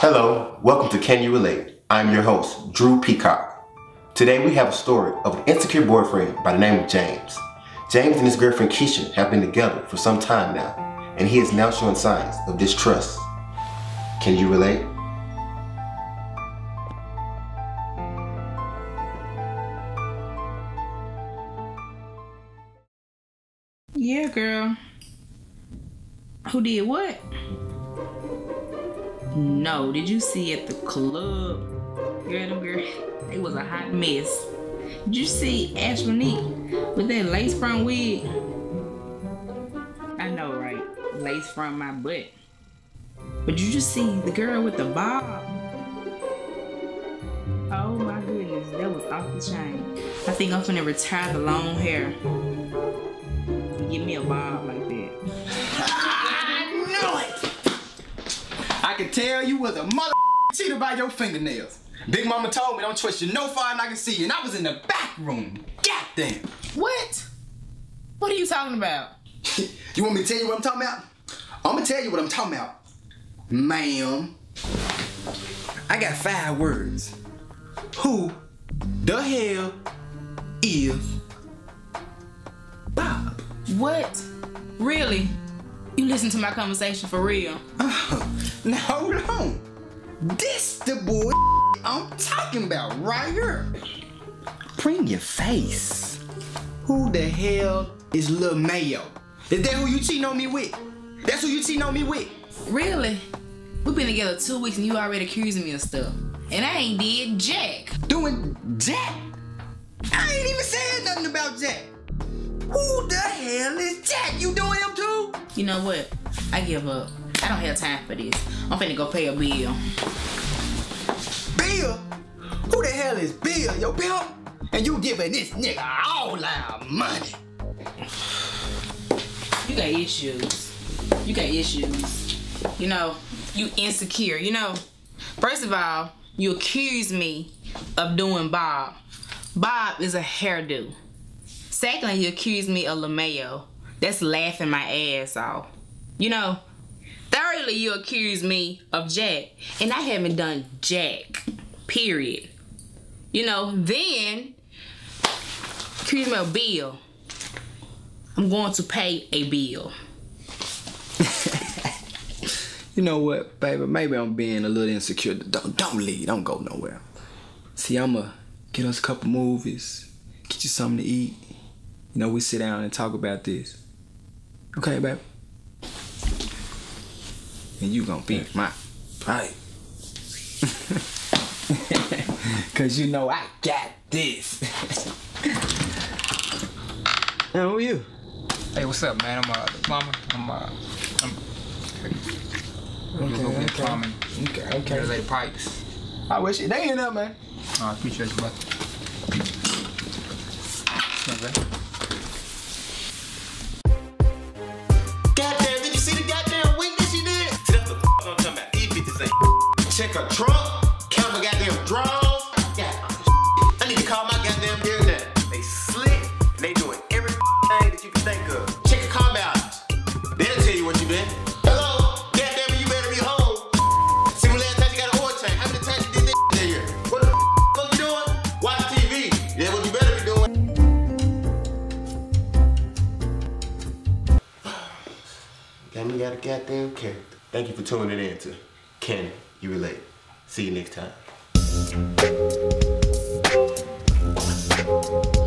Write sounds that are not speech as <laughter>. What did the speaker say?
Hello, welcome to Can You Relate? I'm your host, Drew Peacock. Today we have a story of an insecure boyfriend by the name of James. James and his girlfriend Keisha have been together for some time now, and he is now showing signs of distrust. Can you relate? Yeah, girl. Who did what? No, did you see at the club? Girl, girl, it was a hot mess. Did you see Ashmonique with that lace front wig? I know, right? Lace front my butt. But you just see the girl with the bob? Oh my goodness, that was off the chain. I think I'm gonna retire the long hair. Give me a bob like can tell you was a mother cheater by your fingernails. Big mama told me don't trust you no far and I can see you, and I was in the back room. Goddamn. What? What are you talking about? <laughs> you want me to tell you what I'm talking about? I'm gonna tell you what I'm talking about. Ma'am. I got five words. Who the hell is Bob? What? Really? You listen to my conversation for real? <laughs> now hold on. This the boy I'm talking about right here. Bring your face. Who the hell is Lil Mayo? Is that who you cheating on me with? That's who you cheating on me with? Really? We've been together two weeks and you already accusing me of stuff. And I ain't did jack. Doing Jack? I ain't even saying nothing about Jack. Who the hell is Jack? You doing him? You know what? I give up. I don't have time for this. I'm finna go pay a bill. Bill? Who the hell is Bill, your Bill? And you giving this nigga all our money. You got issues. You got issues. You know, you insecure. You know, first of all, you accuse me of doing Bob. Bob is a hairdo. Secondly, you accuse me of LeMayo. That's laughing my ass off. You know, thirdly, you accuse me of Jack. And I haven't done Jack. Period. You know, then accuse me of Bill. I'm going to pay a bill. <laughs> You know what, baby? Maybe I'm being a little insecure. Don't, don't leave. Don't go nowhere. See, I'ma get us a couple movies, get you something to eat. You know, we sit down and talk about this. Okay, baby? And you gonna be my right. <laughs> Cause you know I got this. <laughs> and who you? Hey, what's up, man? I'm uh, the plumber. I'm uh, I'm Okay, okay, okay. plumbing. Okay, Okay. okay. Lay the pipes. I wish it. They ain't up, man. I appreciate you, brother. Okay. I need to call my goddamn girl now. They slick, and they doing every thing that you can think of. Check your car balance. They'll tell you what you been. Hello, goddamn it, you better be home. See when last time you got an oil change? How many times you did this that year? What the fuck you doing? Watch TV. Yeah, what you better be doing. <sighs> Damn, you got a goddamn character. Thank you for tuning in to Can You Relate? See you next time. Música